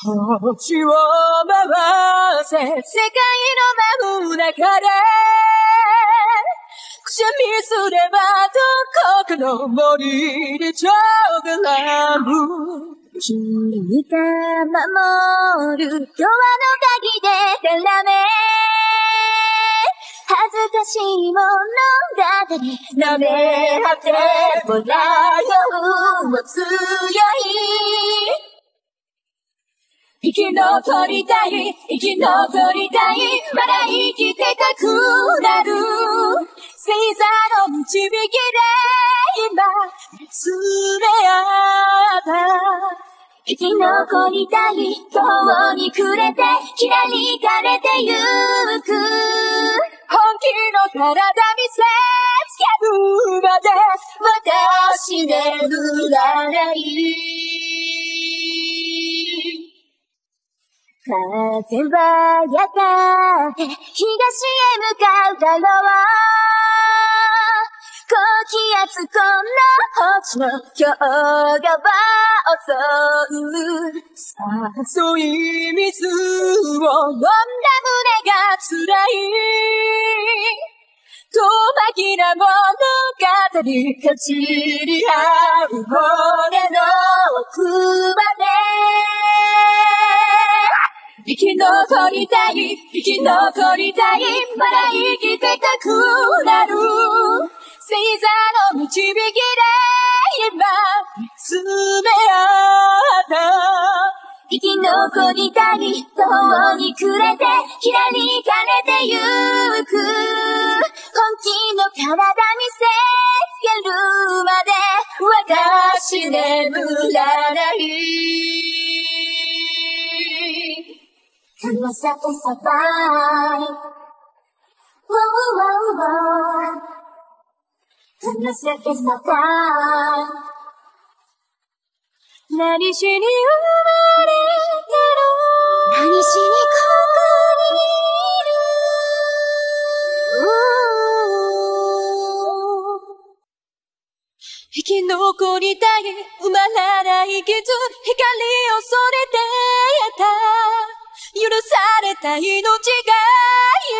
星を回せ世界の真ん中でくしゃみすればどこかの森でちょぐらむ君が守るドアの鍵でたらめ恥ずかしいものだって舐め果てもらう強い生き残りたい、生き残りたい、まだ生きてたくなる。星座の導きで今、見つめ合った。生き残りたい、遠にくれて、きらりかれてゆく。本気の体見せつけるまで、私眠らない。風はやが東へ向かうだろう。高気圧この星の今日が襲う。誘い水を飲んだ胸が辛い。遠巻きな物語、かじり合う骨の奥まで。生き残りたい、生き残りたい、まだ生きてたくなる。星座の導きで今、見つめ合った。生き残りたい、遠にくれて、きらりかれてゆく。本気の体見せつけるまで、私眠ら Come on, step and survive. Whoa, whoa, whoa. Come on, step and survive. 何しに生まれたの何しにここに生き残りたい、埋まらない傷、光を恐れていた。許された命が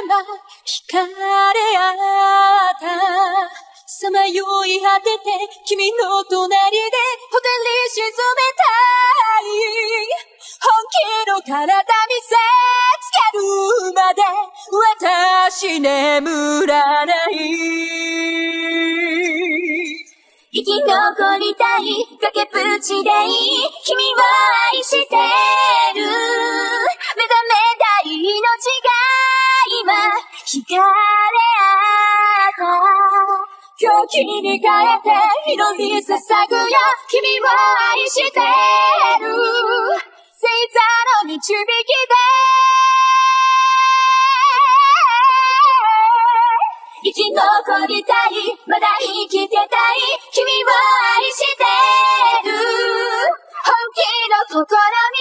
今、惹かれ合った。さまよい果てて、君の隣で、ほてり沈めたい。本気の体見せつけるまで、私眠らない。生き残りたい、崖っぷちでいい、君を愛してる。惹かれ合った。狂気に変えて祈り捧ぐよ君を愛してる。星座の導きで生き残りたい、まだ生きてたい、君を愛してる。本気の心見